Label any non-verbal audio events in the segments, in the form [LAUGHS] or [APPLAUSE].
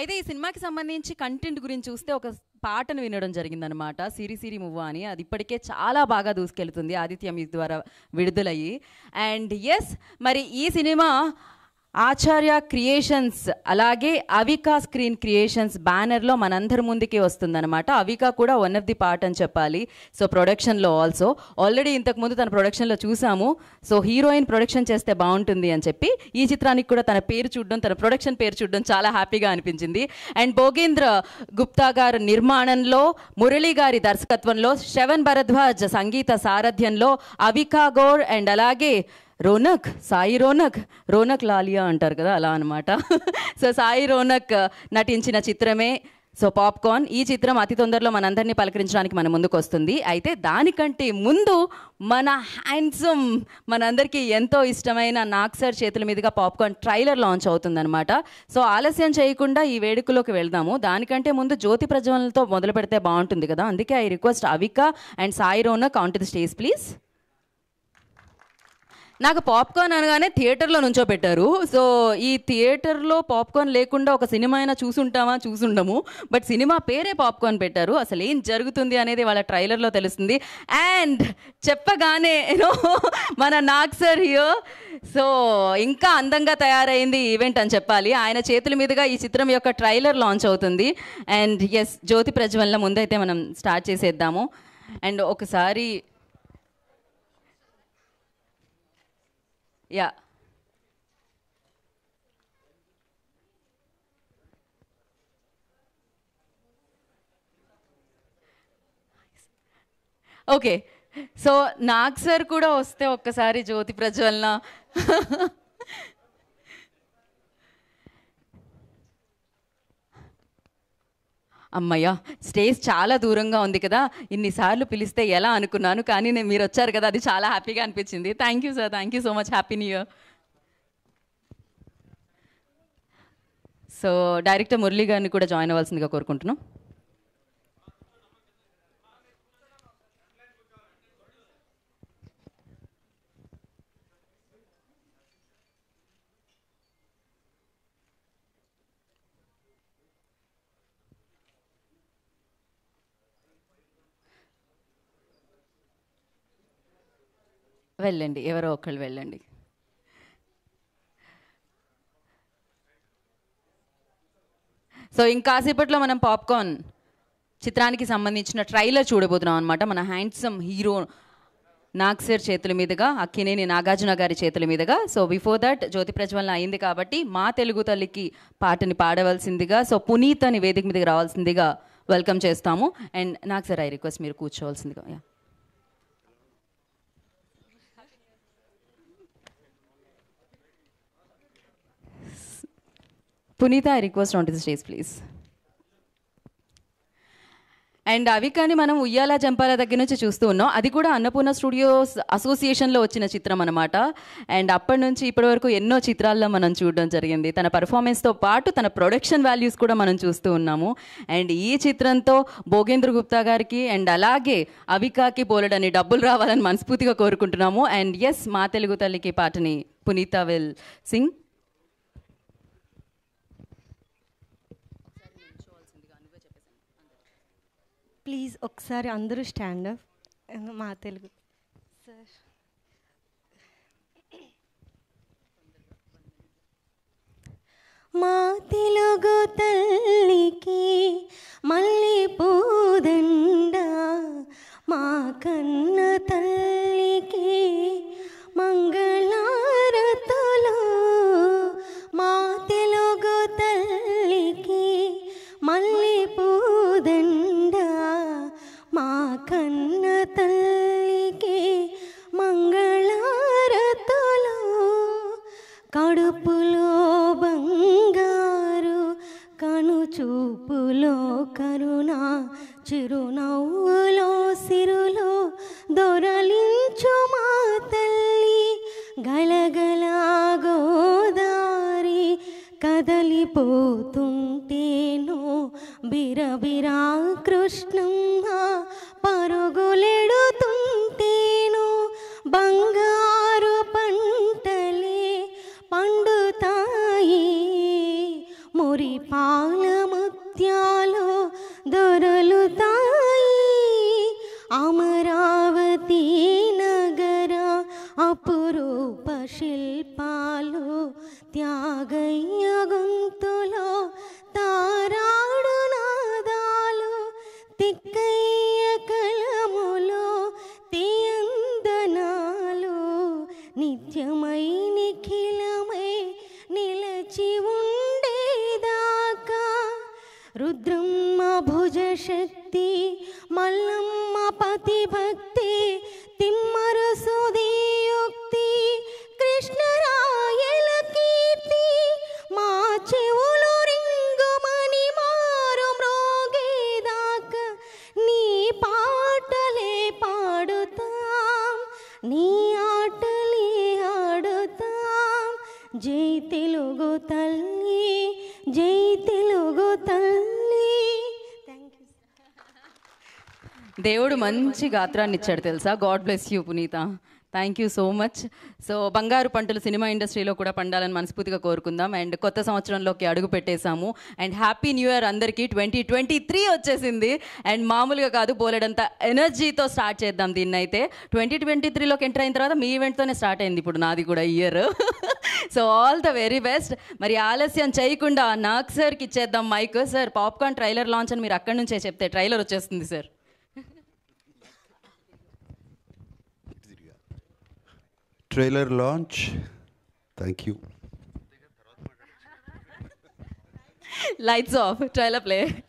అయితే ఈ సినిమాకి సంబంధించి కంటెంట్ గురించి చూస్తే ఒక పాటను వినడం జరిగిందనమాట సిరి సిరి మువ్వ అని. అది ఇప్పటికే చాలా బాగా దూసుకెళ్తుంది. ఆదిత్య మ్యూజిక్ ద్వారా విడుదలయ్యి. అండ్ ఎస్ మరి ఈ సినిమా ఆచార్య క్రియేషన్స్ అలాగే అవికా స్క్రీన్ క్రియేషన్స్ బ్యానర్లో మనందరి ముందుకి వస్తుందన్నమాట. అవికా కూడా వన్ ఆఫ్ ది పార్ట్ అని చెప్పాలి. సో ప్రొడక్షన్లో ఆల్సో ఆల్రెడీ ఇంతకుముందు తన ప్రొడక్షన్లో చూసాము. సో హీరోయిన్ ప్రొడక్షన్ చేస్తే బాగుంటుంది అని చెప్పి ఈ చిత్రానికి కూడా తన పేరు చూడడం తన ప్రొడక్షన్ పేరు చూడడం చాలా హ్యాపీగా అనిపించింది. అండ్ భోగేంద్ర గుప్తా గారు నిర్మాణంలో మురళి గారి దర్శకత్వంలో శవన్ భరద్వాజ్ సంగీత సారథ్యంలో అవికా గోర్ అండ్ అలాగే రోనక్ సాయి రోనక్ రోనక్ లాలియా అంటారు కదా అలా అనమాట సో సాయి రోనక్ నటించిన చిత్రమే సో పాప్కార్న్. ఈ చిత్రం అతి తొందరలో మనందరినీ పలకరించడానికి మన ముందుకు వస్తుంది. అయితే దానికంటే ముందు మన హ్యాండ్సమ్ మనందరికీ ఎంతో ఇష్టమైన నాగ్ సార్ చేతుల మీదుగా పాప్కార్న్ ట్రైలర్ లాంచ్ అవుతుందన్నమాట. సో ఆలస్యం చేయకుండా ఈ వేడుకలోకి వెళ్దాము. దానికంటే ముందు జ్యోతి ప్రజ్వలతో మొదలు పెడితే బాగుంటుంది కదా. అందుకే I request Avika and Sai Ronak on to the stage please నాకు పాప్కార్న్ అనగానే థియేటర్లో నుంచో పెట్టారు సో ఈ థియేటర్లో పాప్కార్న్ లేకుండా ఒక సినిమా అయినా చూసుంటామా? చూసుండము. బట్ సినిమా పేరే పాప్కార్న్ పెట్టారు. అసలు ఏం జరుగుతుంది అనేది వాళ్ళ ట్రైలర్లో తెలుస్తుంది. అండ్ చెప్పగానే యూనో మన నాగ్ సార్ హియో సో ఇంకా అందంగా తయారైంది ఈవెంట్ అని చెప్పాలి. ఆయన చేతుల మీదుగా ఈ చిత్రం యొక్క ట్రైలర్ లాంచ్ అవుతుంది. అండ్ ఎస్ జ్యోతి ప్రజ్వలన ముందైతే మనం స్టార్ట్ చేసేద్దాము. అండ్ ఒకసారి yeah okay so Nag sir కూడా వస్తే ఒక్కసారి జ్యోతి ప్రజ్వలన. [LAUGHS] అమ్మయ్య స్టేజ్ చాలా దూరంగా ఉంది కదా ఇన్నిసార్లు పిలిస్తే ఎలా అనుకున్నాను కానీ నేను మీరు వచ్చారు కదా అది చాలా హ్యాపీగా అనిపించింది. Thank you sir thank you so much happy new year so director Murali గారిని కూడా జాయిన్ అవ్వాల్సిందిగా కోరుకుంటున్నాం. వెళ్ళండి ఎవరో ఒకళ్ళు వెళ్ళండి. సో ఇంకాసేపట్లో మనం పాప్కార్న్ చిత్రానికి సంబంధించిన ట్రైలర్ చూడబోతున్నాం అనమాట మన హ్యాండ్సమ్ హీరో నాగ్సేర్ చేతుల మీదుగా అక్కినేని నాగార్జున గారి చేతుల మీదుగా. సో బిఫోర్ దట్ జ్యోతి ప్రజ్వలన అయింది కాబట్టి మా తెలుగు తల్లికి పాటని పాడవలసిందిగా సో పునీత్ అని వేదిక మీదకి రావాల్సిందిగా వెల్కమ్ చేస్తాము. And Nag sir I request మీరు కూర్చోవాల్సిందిగా Punitha I request on to the stage please and అవి కానీ మనం ఉయ్యాల జంపాల దగ్గర నుంచి చూస్తూ ఉన్నాం. అది కూడా అన్నపూర్ణ స్టూడియోస్ అసోసియేషన్లో వచ్చిన చిత్రం అనమాట అండ్ అప్పటి నుంచి ఇప్పటి వరకు ఎన్నో చిత్రాల్లో మనం చూడడం జరిగింది. తన పర్ఫార్మెన్స్తో పాటు తన ప్రొడక్షన్ వాల్యూస్ కూడా మనం చూస్తూ ఉన్నాము. అండ్ ఈ చిత్రంతో భోగేంద్ర గుప్తా గారికి అండ్ అలాగే అవికాకి పోలడని డబ్బులు రావాలని మనస్ఫూర్తిగా కోరుకుంటున్నాము. అండ్ ఎస్ మా తెలుగు తల్లికి పాటని పునీత విల్ సింగ్. ప్లీజ్ ఒకసారి అందరూ స్టాండ్ అప్ మా తెలుగు. సార్ మా తెలుగు తల్లికి शक्ति मल्लम्मा पति మంచి గాత్రాన్ని ఇచ్చాడు తెలుసా? God bless you Punitha. Thank you so much so Bangaru Pantalu cinema ఇండస్ట్రీలో కూడా పండాలని మనస్ఫూర్తిగా కోరుకుందాం. అండ్ కొత్త సంవత్సరంలోకి అడుగు పెట్టేశాము. అండ్ హ్యాపీ న్యూ ఇయర్ అందరికీ. ట్వంటీ ట్వంటీ త్రీ వచ్చేసింది. అండ్ మామూలుగా కాదు బోలెడంత ఎనర్జీతో స్టార్ట్ చేద్దాం దీన్ని అయితే ట్వంటీ ట్వంటీ త్రీలోకి ఎంటర్ అయిన తర్వాత మీ ఈవెంట్తోనే స్టార్ట్ అయింది ఇప్పుడు నాది కూడా year so all the very best మరి ఆలస్యం చేయకుండా నాగ్ సార్కి ఇచ్చేద్దాం mike sir Popcorn trailer launch అని మీరు అక్కడి నుంచే చెప్తే ట్రైలర్ వచ్చేస్తుంది sir trailer launch. Thank you. Lights off, trailer play.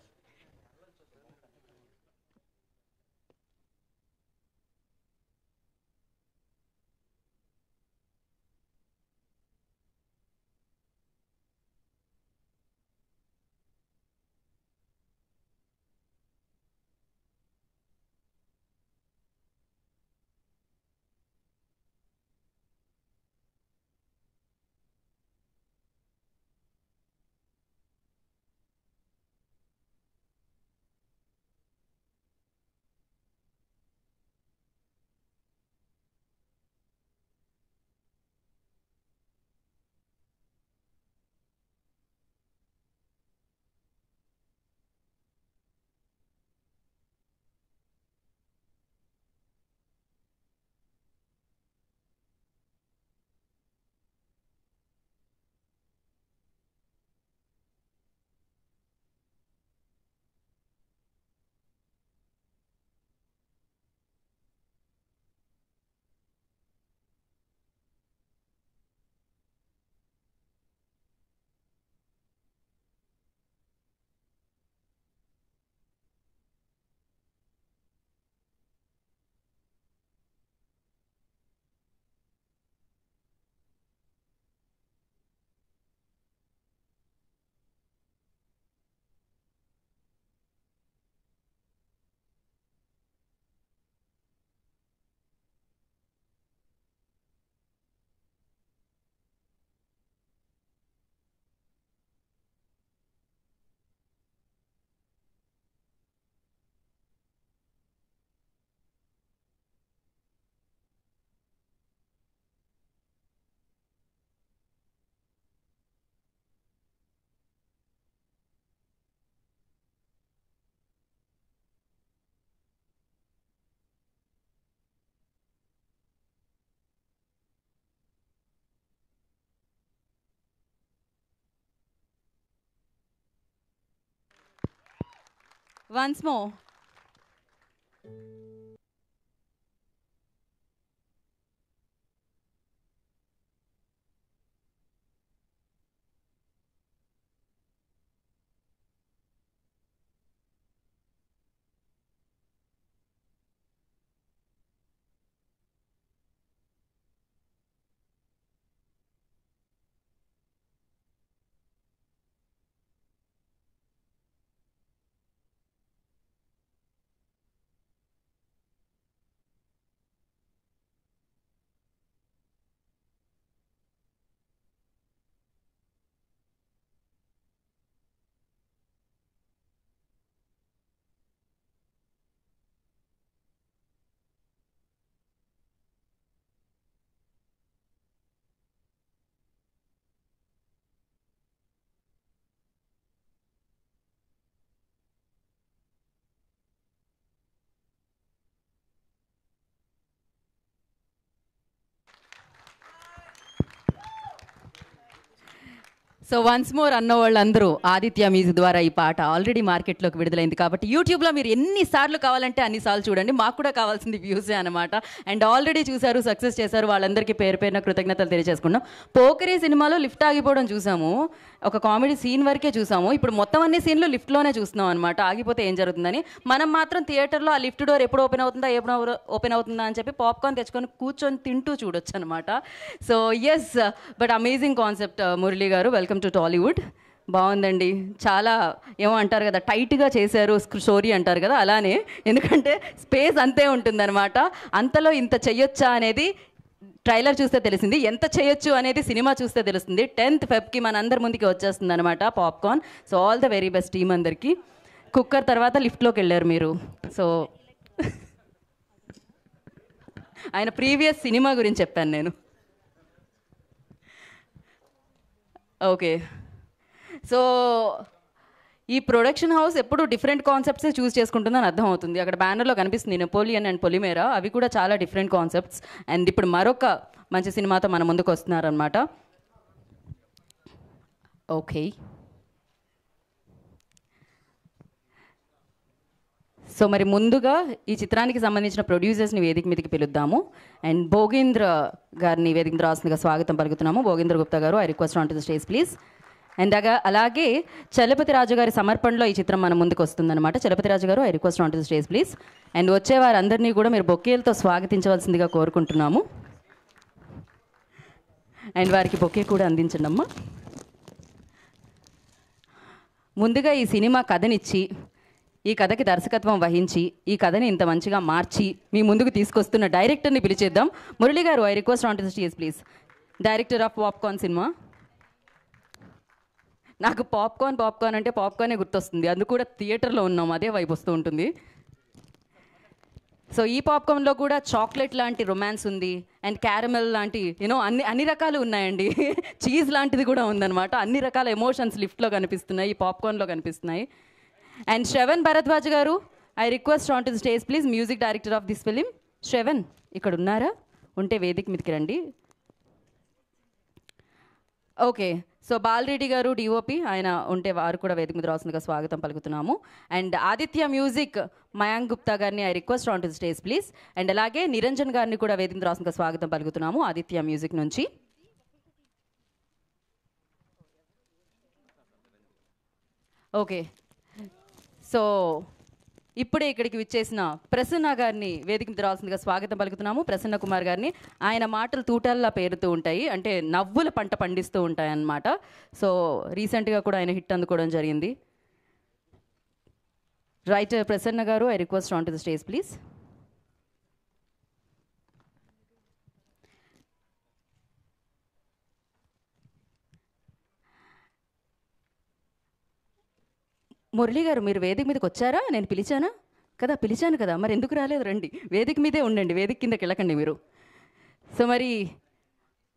Once more. So once more అన్న వాళ్ళందరూ ఆదిత్య మ్యూజిక్ ద్వారా ఈ పాట ఆల్రెడీ మార్కెట్లోకి విడుదలైంది కాబట్టి యూట్యూబ్లో మీరు ఎన్నిసార్లు కావాలంటే అన్నిసార్లు చూడండి. మాకు కూడా కావాల్సింది వ్యూసే అనమాట అండ్ ఆల్రెడీ చూశారు సక్సెస్ చేశారు. వాళ్ళందరికీ పేరు పేరున కృతజ్ఞతలు తెలియజేసుకున్నాం పోకరే సినిమాలో లిఫ్ట్ ఆగిపోవడం చూసాము. ఒక కామెడీ సీన్ వరకే చూసాము. ఇప్పుడు మొత్తం అన్ని సీన్లు లిఫ్ట్లోనే చూస్తున్నాం అనమాట ఆగిపోతే ఏం జరుగుతుందని. మనం మాత్రం థియేటర్లో ఆ లిఫ్ట్ డోర్ ఎప్పుడు ఓపెన్ అవుతుందా ఎప్పుడు ఓపెన్ అవుతుందా అని చెప్పి పాప్కార్న్ తెచ్చుకొని కూర్చొని తింటూ చూడొచ్చు అనమాట so yes but amazing concept Murali garu. Welcome to Tollywood. బాగుందండి. చాలా ఏమో అంటారు కదా టైట్గా చేశారు స్టోరీ అంటారు కదా అలానే. ఎందుకంటే స్పేస్ అంతే ఉంటుందన్నమాట. అంతలో ఇంత చెయ్యొచ్చా అనేది ట్రైలర్ చూస్తే తెలిసింది. ఎంత చేయొచ్చు అనేది సినిమా చూస్తే తెలుస్తుంది. టెన్త్ ఫెబ్కి మన అందరి ముందుకి వచ్చేస్తుంది అనమాట Popcorn. So all the very best team అందరికీ. కుక్కర్ తర్వాత లిఫ్ట్లోకి వెళ్ళారు మీరు. సో [LAUGHS] ఆయన ప్రీవియస్ సినిమా గురించి చెప్పాను నేను. ఓకే. సో ఈ ప్రొడక్షన్ హౌస్ ఎప్పుడు డిఫరెంట్ కాన్సెప్ట్సే చూస్ చేసుకుంటుందని అర్థమవుతుంది. అక్కడ బ్యానర్లో కనిపిస్తుంది నెపోలియన్ అండ్ పొలిమేరా అవి కూడా చాలా డిఫరెంట్ కాన్సెప్ట్స్ అండ్ ఇప్పుడు మరొక మంచి సినిమాతో మన ముందుకు వస్తున్నారనమాట ఓకే. సో మరి ముందుగా ఈ చిత్రానికి సంబంధించిన ప్రొడ్యూసర్స్ని వేదిక మీదకి పిలుద్దాము. అండ్ భోగేంద్ర గారిని వేదిక మీద రాస్తుందిగా స్వాగతం పలుకుతున్నాము. Bhogendra Gupta garu I request on to the stage please. And అగా అలాగే చలపతి రాజు గారి సమర్పణలో ఈ చిత్రం మన ముందుకు వస్తుందన్నమాట. Chalapathi Raju garu I request on to the stage please. And వచ్చే వారందరినీ కూడా మీరు బొకేలతో స్వాగతించవలసిందిగా కోరుకుంటున్నాము. అండ్ వారికి బొకే కూడా అందించండి అమ్మా ముందుగా ఈ సినిమా కథనిచ్చి ఈ కథకి దర్శకత్వం వహించి ఈ కథని ఇంత మంచిగా మార్చి మీ ముందుకు తీసుకొస్తున్న డైరెక్టర్ని పిలిచేద్దాం. Murali garu I request on to stage please. Director of Popcorn cinema. నాకు పాప్కార్న్ పాప్కార్న్ అంటే పాప్కార్నే గుర్తొస్తుంది. అందు కూడా థియేటర్లో ఉన్నాం అదే వైపు వస్తూ ఉంటుంది. సో ఈ పాప్కార్న్లో కూడా చాక్లెట్ లాంటి రొమాన్స్ ఉంది అండ్ క్యారమెల్ లాంటి యూనో అన్ని అన్ని రకాలు ఉన్నాయండి. [LAUGHS] చీజ్ లాంటిది కూడా ఉందన్నమాట. అన్ని రకాల ఎమోషన్స్ లిఫ్ట్లో కనిపిస్తున్నాయి ఈ పాప్కార్న్లో కనిపిస్తున్నాయి. And Shravan Bharadwaj garu I request on to the stage please music director of this film Shravan ఇక్కడ ఉన్నారా? ఉంటే వేదిక మీదకి రండి. ఓకే సో బాలరెడ్డి గారు డిఓపి ఆయన ఉంటే వారు కూడా వేదిక మీద రాస్తుందిగా స్వాగతం పలుకుతున్నాము. అండ్ ఆదిత్య మ్యూజిక్ మయాంక్ గుప్తా గారిని I request on to stage please and అలాగే నిరంజన్ గారిని కూడా వేదిక మీద రాస్తుందిగా స్వాగతం పలుకుతున్నాము ఆదిత్య మ్యూజిక్ నుంచి. ఓకే సో ఇప్పుడే ఇక్కడికి విచ్చేసిన ప్రసన్న గారిని వేదిక మీద రావాల్సిందిగా స్వాగతం పలుకుతున్నాము. ప్రసన్న కుమార్ గారిని ఆయన మాటలు తూటాల్లా పేరుతూ ఉంటాయి. అంటే నవ్వుల పంట పండిస్తూ ఉంటాయి అన్నమాట సో రీసెంట్గా కూడా ఆయన హిట్ అందుకోవడం జరిగింది. Right Prasanna garu I request on to the stage please. Murali garu మీరు వేదిక మీదకి వచ్చారా? నేను పిలిచానా? కదా పిలిచాను కదా మరి ఎందుకు రాలేదు? రండి. వేదిక మీదే ఉండండి. వేదిక కిందకి వెళ్ళకండి మీరు. సో మరి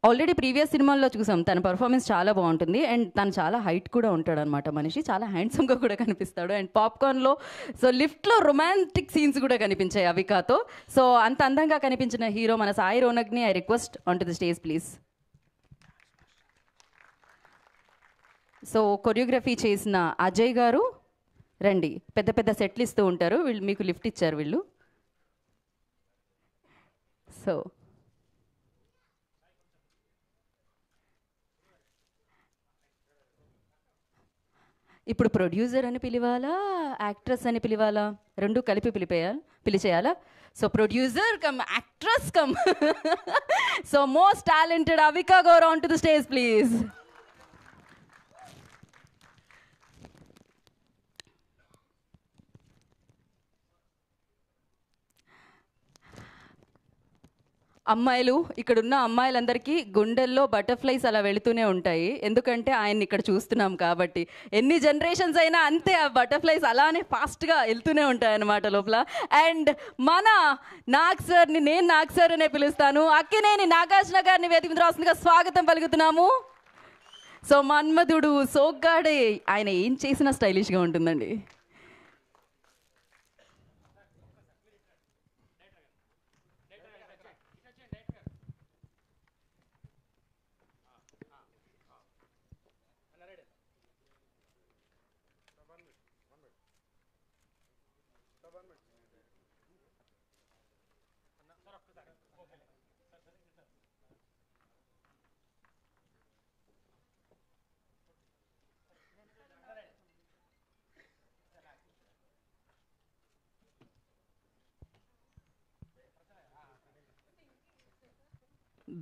ఆల్రెడీ ప్రీవియస్ సినిమాల్లో చూసాం. తన పర్ఫార్మెన్స్ చాలా బాగుంటుంది. అండ్ తను చాలా హైట్ కూడా ఉంటాడు అనమాట మనిషి. చాలా హ్యాండ్సమ్గా కూడా కనిపిస్తాడు. అండ్ పాప్కార్న్లో సో లిఫ్ట్లో రొమాంటిక్ సీన్స్ కూడా కనిపించాయి అవికాతో. సో అంత అందంగా కనిపించిన హీరో మన Sai రోనక్ని I request on to the stage please so choreography చేసిన అజయ్ గారు రండి. పెద్ద పెద్ద సెట్లు ఇస్తూ ఉంటారు. వీళ్ళు మీకు లిఫ్ట్ ఇచ్చారు వీళ్ళు. సో ఇప్పుడు ప్రొడ్యూసర్ అని పిలివాలా? యాక్ట్రెస్ అని పిలివాలా? రెండు కలిపి పిలిపేయాలి పిలిచేయాలా? So producer cum actress cum so most talented Avika Gor on to the stage please అమ్మాయిలు ఇక్కడున్న అమ్మాయిలందరికీ గుండెల్లో బటర్ఫ్లైస్ అలా వెళుతూనే ఉంటాయి. ఎందుకంటే ఆయన్ని ఇక్కడ చూస్తున్నాం కాబట్టి. ఎన్ని జనరేషన్స్ అయినా అంతే ఆ బటర్ఫ్లైస్ అలానే ఫాస్ట్గా వెళ్తూనే ఉంటాయి అన్నమాట లోపల. అండ్ మన నాగ్ సార్ని నేను నాగ్ సార్ అనే పిలుస్తాను. అక్కినేని నాగార్జున గారిని వేదిక మీద రాస్తుందిగా స్వాగతం పలుకుతున్నాము. సో మన్మధుడు సోగ్గాడే ఆయన ఏం చేసినా స్టైలిష్గా ఉంటుందండి.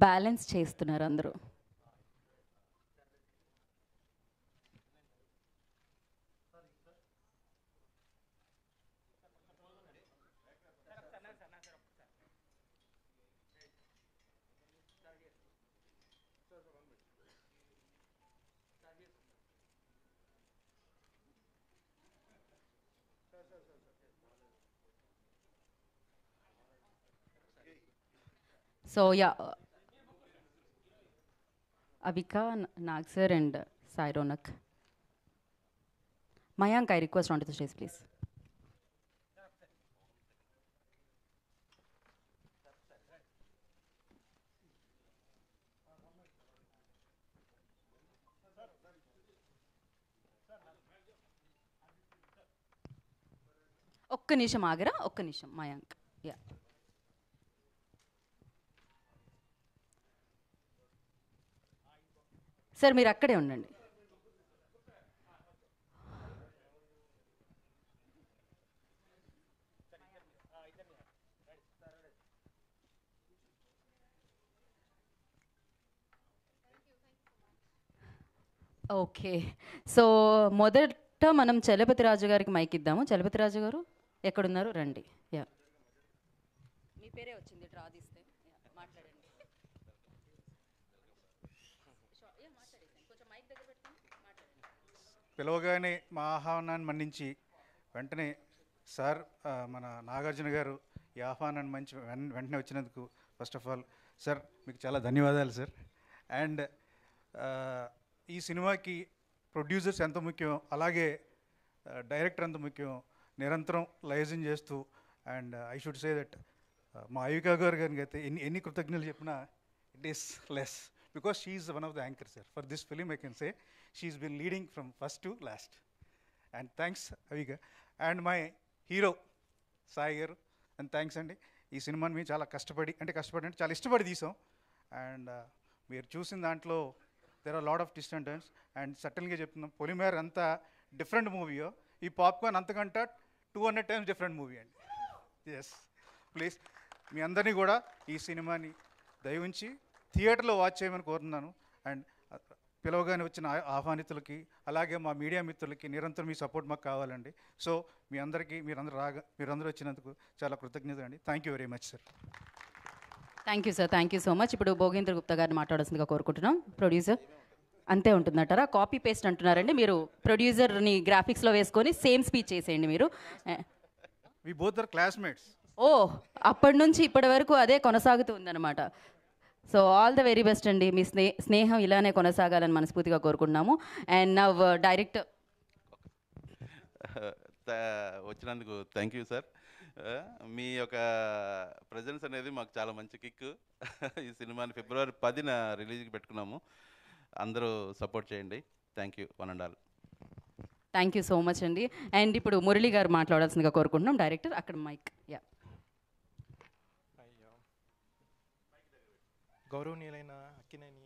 బ్యాలెన్స్ చేస్తున్నారు అందరూ. So ya Avika Nag sir and Sai Ronak Mayank I request on to stage please ఒక్క నిమిషం ఆగరా? ఒక్క నిమిషం. మయాంక్ యా సార్ మీరు అక్కడే ఉండండి. ఓకే. సో మొదట మనం చలపతి రాజు గారికి మైక్ ఇద్దాము. చలపతి రాజు గారు ఎక్కడున్నారు? రండి. యా. మీ పేరే వచ్చింది డ్రా తీస్తే Yeah, మాట్లాడండి పిలవగానే మా ఆహ్వానాన్ని మన్నించి వెంటనే సార్ మన నాగార్జున గారు ఈ ఆహ్వానాన్ని మంచి వెంటనే వచ్చినందుకు ఫస్ట్ ఆఫ్ ఆల్ సార్ మీకు చాలా ధన్యవాదాలు సార్. అండ్ ఈ సినిమాకి ప్రొడ్యూసర్స్ ఎంత ముఖ్యం అలాగే డైరెక్టర్ ఎంత ముఖ్యం నిరంతరం లైజన్ చేస్తూ and I should say that మా అయుకా గారు గారికి అయితే ఎన్ని ఎన్ని కృతజ్ఞతలు చెప్పినా it is less because she is one of the anchor sir. For this film I can say she's been leading from first to last and thanks Avika and my hero Sai garu and thanks అండి ఈ సినిమాని మేము చాలా కష్టపడి అంటే కష్టపడి అంటే చాలా ఇష్టపడి తీసాం. అండ్ uh, మీరు చూసిన దాంట్లో there are lot of twist and and సటన్గా చెప్తున్నాం పొలిమేర్ అంత డిఫరెంట్ మూవీయో ఈ పాప్కార్న్ అంతకంటే two hundred times different movie అండి. ఎస్ ప్లీజ్ మీ అందరినీ కూడా ఈ సినిమాని దయవుంచి థియేటర్లో వాచ్ చేయమని కోరుతున్నాను. అండ్ పిలవగానే వచ్చిన ఆహ్వానితులకి అలాగే మా మీడియా మిత్రులకి నిరంతరం మీ సపోర్ట్ మాకు కావాలండి. సో మీ అందరికీ మీరందరూ రాగా మీరందరూ వచ్చినందుకు చాలా కృతజ్ఞతలు అండి. Thank you very much sir. Thank you sir. Thank you so much. ఇప్పుడు భోగేంద్ర గుప్తా గారిని మాట్లాడాల్సిందిగా కోరుకుంటున్నాం. ప్రొడ్యూసర్ అంతే ఉంటుందంటారా? కాపీ పేస్ట్ అంటున్నారండి. మీరు ప్రొడ్యూసర్ని గ్రాఫిక్స్లో వేసుకొని సేమ్ స్పీచ్ చేసేయండి మీరు. వి బోత్ ఆర్ క్లాస్మేట్స్ ఓ అప్పటి నుంచి ఇప్పటి వరకు అదే కొనసాగుతూ ఉందన్నమాట. So all the very best అండి. మీ స్నే స్నేహం ఇలానే కొనసాగాలని మనస్ఫూర్తిగా కోరుకుంటున్నాము. అండ్ నవ్ డైరెక్ట్ వచ్చినందుకు థ్యాంక్ యూ సార్ మీ యొక్క ప్రజెన్స్ అనేది మాకు చాలా మంచి కిక్ [LAUGHS] ఈ సినిమాని ఫిబ్రవరి పదిన రిలీజ్కి పెట్టుకున్నాము. అందరూ సపోర్ట్ చేయండి. Thank you one and all thank you so much అండి. అండ్ ఇప్పుడు మురళి గారు మాట్లాడాల్సిందిగా కోరుకుంటున్నాం. డైరెక్టర్ అక్కడ మైక్ యా అయ్యో గౌరవనీయులైన అక్కినేని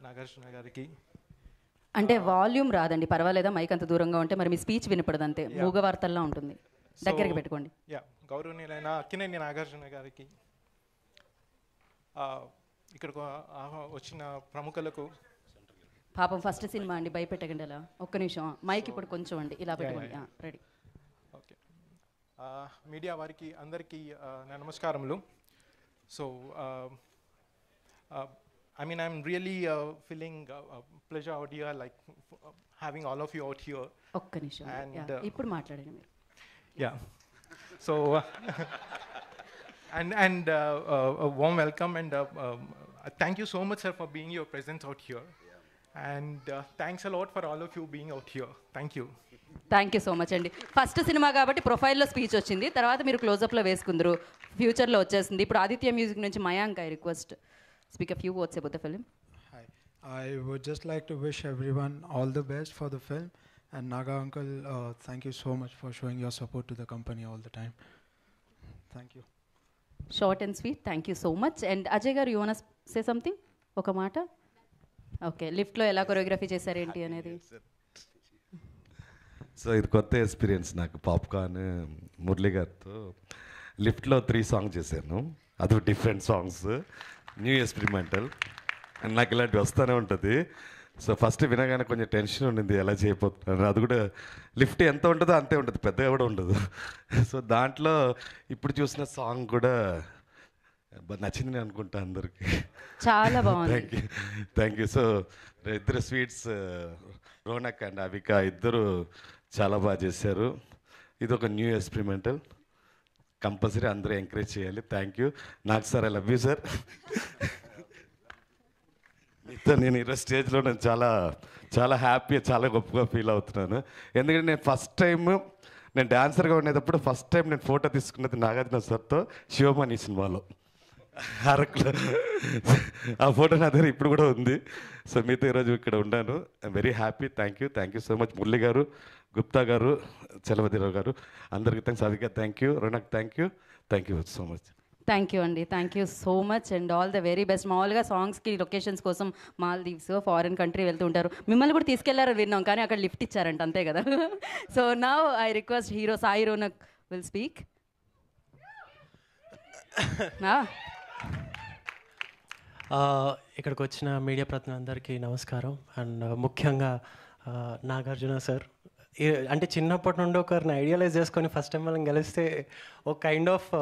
నాగార్జున గారికి. అంటే వాల్యూమ్ రాదండి పర్వాలేదా? మైక్ అంత దూరంగా ఉంటే మరి మీ స్పీచ్ వినపడదు అంతే. మూగ వార్తల్లో ఉంటుంది దగ్గరికి పెట్టుకోండి. యా గౌరవనీయులైన అక్కినేని నాగార్జున గారికి ఆ, ఇక్కడికి వచ్చిన ప్రముఖులకు. పాపం ఫస్ట్ సినిమా అండి భయపెట్టకండి అలా ఒక్క నిమిషం. మైక్ ఇప్పుడు కొంచెం అండి ఇలా పెట్టుకోండి. రెడీ. ఓకే ఆ, మీడియా వారికి అందరికీ ఆ, నా నమస్కారములు so I mean I'm really feeling pleasure out here like having all of you out here ఒక్క నిమిషం And, Yeah, uh, ఇప్పుడు మాట్లాడండి మీరు Yeah. So, [LAUGHS] and and uh, uh, a warm welcome and uh, um, uh, thank you so much, sir, for being your presence out here. And uh, thanks a lot for all of you being out here. Thank you. Thank you so much అండి first cinema కాబట్టి ప్రొఫైల్లో speech వచ్చింది తర్వాత మీరు క్లోజప్లో వేసుకుందరు ఫ్యూచర్లో వచ్చేసింది ఇప్పుడు Aditya music నుంచి Mayank I request speak a few words about the film Hi. I would just like to wish everyone all the best for the film. And Naga uncle, uh, thank you so much for showing your support to the company all the time. Thank you. Short and sweet thank you so much and Ajay garu you one say something ఒక మాట okay లిఫ్ట్లో ఎలా choreography చేశారేంటి అనేది so ఇది కొత్త experience నాకు popcorn Murali గారితో లిఫ్ట్లో త్రీ సాంగ్ చేశాను అది different songs new experimental and నాకు ఇలాంటివి వస్తూనే ఉంటుంది. సో ఫస్ట్ వినగానే కొంచెం టెన్షన్ ఉండింది ఎలా చేయబోతున్నాను అది కూడా లిఫ్ట్ ఎంత ఉంటుందో అంతే ఉంటుంది పెద్దగా కూడా ఉండదు. [LAUGHS] సో దాంట్లో ఇప్పుడు చూసిన సాంగ్ కూడా నచ్చింది నేను అనుకుంటా అందరికి. చాలా [LAUGHS] బాగుంది. Thank you thank you so ఇద్దరు స్వీట్స్ రోనక్ అండ్ అవిక ఇద్దరు చాలా బాగా చేశారు. ఇది ఒక న్యూ ఎక్స్పెరిమెంటల్ కంపల్సరీ అందరూ ఎంకరేజ్ చేయాలి. థ్యాంక్ యూ నాకు sir I love you sir మీతో నేను ఈరోజు స్టేజ్లో నేను చాలా చాలా హ్యాపీ చాలా గొప్పగా ఫీల్ అవుతున్నాను. ఎందుకంటే నేను ఫస్ట్ టైం నేను డాన్సర్గా ఉండేటప్పుడు ఫస్ట్ టైం నేను ఫోటో తీసుకున్నది నాగార్జున సార్తో శివమణి సినిమాలో. అరకులో. ఆ ఫోటో నా దగ్గర ఇప్పుడు కూడా ఉంది. సో మీతో ఈరోజు ఇక్కడ ఉన్నాను. I'm very happy thank you thank you so much Murali garu. Gupta garu Chalapathi Rao garu అందరికీ thanks. Avika thank you Ronak thank you thank you so much thank you అండి thank you so much and all the very best మామూలుగా సాంగ్స్కి locations కోసం Maldives foreign country వెళ్తూ ఉంటారు. మిమ్మల్ని కూడా తీసుకెళ్ళారని విన్నాం కానీ అక్కడ లిఫ్ట్ ఇచ్చారంట అంతే కదా. సో నా I request hero Sai Ronak will speak [LAUGHS] ఆ, ఇక్కడికి వచ్చిన మీడియా ప్రతినిధులందరికీ నమస్కారం. అండ్ ముఖ్యంగా నాగార్జున సార్ అంటే చిన్నప్పటి నుండి ఒకరిని ఐడియలైజ్ చేసుకొని ఫస్ట్ టైం మనం గెలిస్తే ఒక కైండ్ ఆఫ్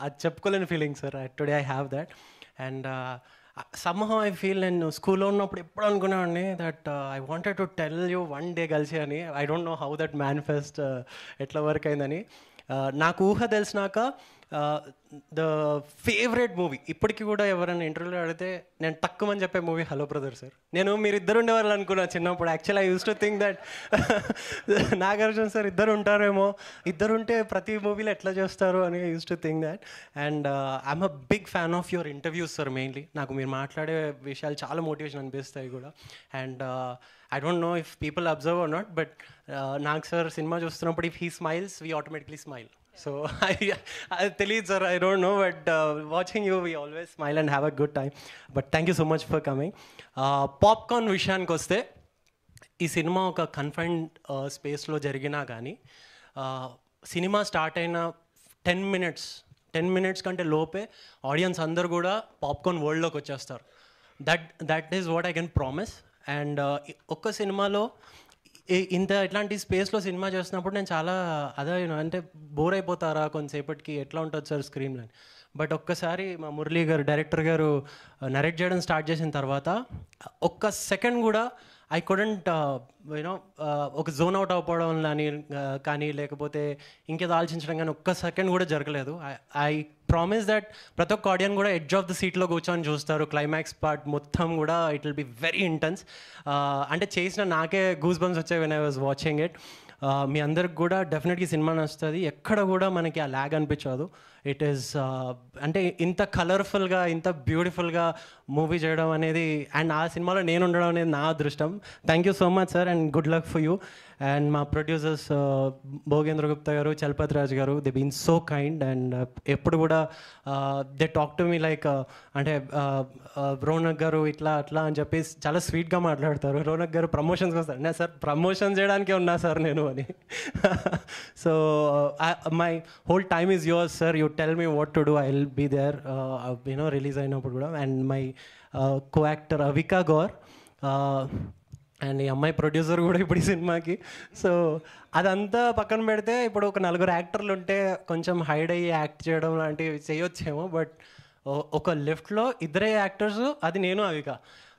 అది చెప్పుకోలేని feeling sir today I have that and somehow I feel నేను స్కూల్లో ఉన్నప్పుడు ఎప్పుడు అనుకునేవాడిని that I wanted to tell you one day కలిసి అని. I don't know how that manifest ఎట్లా వర్క్ అయిందని. నాకు ఊహ తెలిసినాక ద ఫేవరెట్ మూవీ. ఇప్పటికి కూడా ఎవరైనా ఇంటర్వ్యూలో అడిగితే నేను తక్కువ అని చెప్పే మూవీ హలో బ్రదర్ సార్. నేను మీరు ఇద్దరు ఉండేవాళ్ళు అనుకున్నా చిన్నప్పుడు. Actual I use to think that Nagarjuna sir ఇద్దరు ఉంటారేమో. ఇద్దరు ఉంటే ప్రతి మూవీలో ఎట్లా చేస్తారు అని use to think that and I'm a big fan of your interviews sir mainly నాకు మీరు మాట్లాడే విషయాలు చాలా మోటివేషన్ అనిపిస్తాయి కూడా. And I don't know if people observe or not but నాకు సార్ సినిమా చూస్తున్నప్పుడు if he smiles we automatically smile so I తెలియదు sir I don't know but watching you we always smile and have a good time but thank you so much for coming Popcorn విషయానికి వస్తే ఈ cinema ఒక confined స్పేస్లో uh, జరిగినా కానీ uh, cinema start అయిన ten minutes ten minutes కంటే లోపే ఆడియన్స్ అందరు కూడా పాప్కార్న్ వరల్డ్లోకి వచ్చేస్తారు. That that is what I can promise. And uh, ఒక్క సినిమాలో ఇంత ఇట్లాంటి స్పేస్లో సినిమా చేస్తున్నప్పుడు నేను చాలా అదే అంటే బోర్ అయిపోతారా కొంతసేపటికి? ఎట్లా ఉంటుంది సార్ స్క్రీన్ లైన్? బట్ ఒక్కసారి మా మురళీ గారు డైరెక్టర్ గారు uh, నరేట్ చేయడం స్టార్ట్ చేసిన తర్వాత ఒక్క సెకండ్ కూడా ఐ కుడెంట్ యూనో ఒక జోన్ అవుట్ అవ్వడం కానీ uh, కానీ లేకపోతే ఇంకేదో ఆలోచించడం కానీ ఒక్క సెకండ్ కూడా జరగలేదు. ఐ ప్రామిస్ దట్ ప్రతి ఒక్క ఆడియన్ కూడా ఎడ్జ్ ఆఫ్ ద సీట్లో కూర్చొని చూస్తారు. క్లైమాక్స్ పార్ట్ మొత్తం కూడా it will be very intense అంటే చేసిన నాకే గూస్ బంప్స్ వచ్చాయి when I was watching it మీ అందరికి కూడా డెఫినెట్గా సినిమా నచ్చుతుంది. ఎక్కడ కూడా మనకి ఆ ల్యాగ్ అనిపించదు. ఇట్ ఈస్ uh, అంటే ఇంత కలర్ఫుల్గా ఇంత బ్యూటిఫుల్గా మూవీ చేయడం అనేది అండ్ ఆ సినిమాలో నేను ఉండడం అనేది నా అదృష్టం. Thank you so much sir and good luck for you and మా producers Bhogendra Gupta garu Chalapathi Raj garu they been so kind and ఎప్పుడు కూడా they talk to me like అంటే uh, uh, రోనక్ గారు ఇట్లా అట్లా అని చెప్పేసి చాలా స్వీట్గా మాట్లాడతారు. రోనక్ గారు ప్రమోషన్స్ కోసం నా సార్ ప్రమోషన్ చేయడానికే ఉన్నా సార్ నేను అని. So my whole time is yours sir you tell me what to do I will be there you know release అయినప్పుడు కూడా. And my co actor Avika Gaur and ఈ అమ్మాయి ప్రొడ్యూసర్ కూడా ఇప్పుడు ఈ సినిమాకి. సో అదంతా పక్కన పెడితే ఇప్పుడు ఒక నలుగురు యాక్టర్లు ఉంటే కొంచెం హైడ్ అయ్యి యాక్ట్ చేయడం లాంటివి చేయొచ్చేమో. బట్ ఒక లెఫ్ట్లో ఇద్దరే యాక్టర్స్ అది నేను Avika